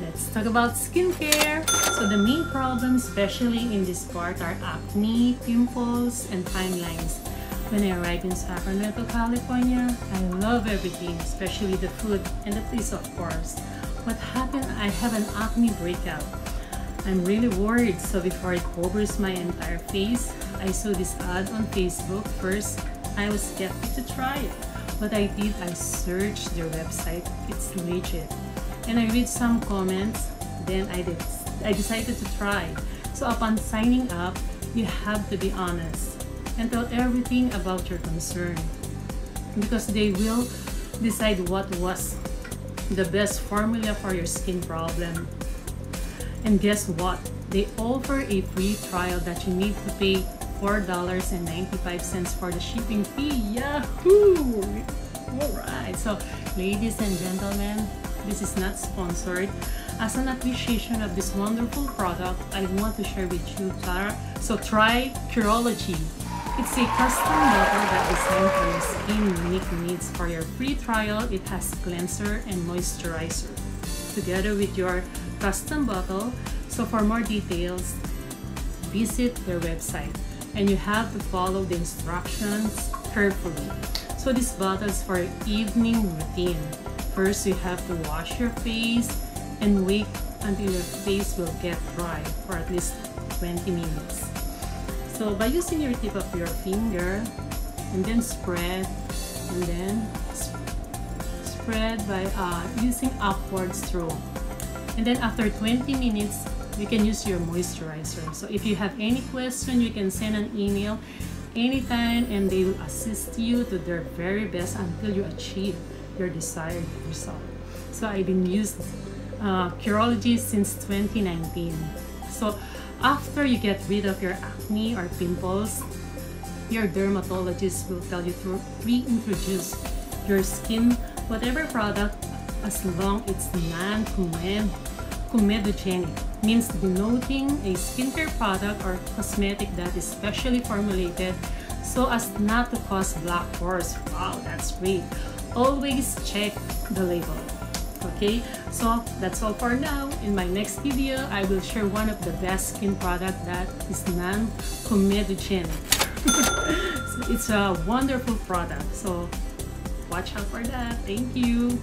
Let's talk about skincare. So the main problems, especially in this part, are acne, pimples, and fine lines. When I arrived in Sacramento, California, I love everything, especially the food and the place, of course. What happened? I have an acne breakout. I'm really worried, so before it covers my entire face, I saw this ad on Facebook. First, I was skeptic to try it. What I did, I searched their website. It's legit and I read some comments. Then I did. I decided to try. So upon signing up, you have to be honest and tell everything about your concern because they will decide what was the best formula for your skin problem. And guess what? They offer a free trial that you need to pay $4.95 for the shipping fee. Yahoo! Alright, so ladies and gentlemen, this is not sponsored. As an appreciation of this wonderful product, I want to share with you, Tara. So try Curology. It's a custom bottle that designed for your skin unique needs. For your free trial, it has cleanser and moisturizer together with your custom bottle. So for more details, visit their website and you have to follow the instructions carefully. So this bottle is for evening routine. First, you have to wash your face and wait until your face will get dry for at least 20 minutes. So by using your tip of your finger and then spread and then sp spread by uh, using upward stroke. And then after 20 minutes, you can use your moisturizer. So if you have any question, you can send an email anytime and they will assist you to their very best until you achieve your desired result. So I've been using uh, Curology since 2019. So after you get rid of your acne or pimples, your dermatologist will tell you to reintroduce your skin whatever product as long it's non-comedogenic means denoting a skincare product or cosmetic that is specially formulated so as not to cause black pores. Wow, that's great. Always check the label okay? So that's all for now. In my next video i will share one of the best skin product that is non-comedogenic so it's a wonderful product. So watch out for that. Thank you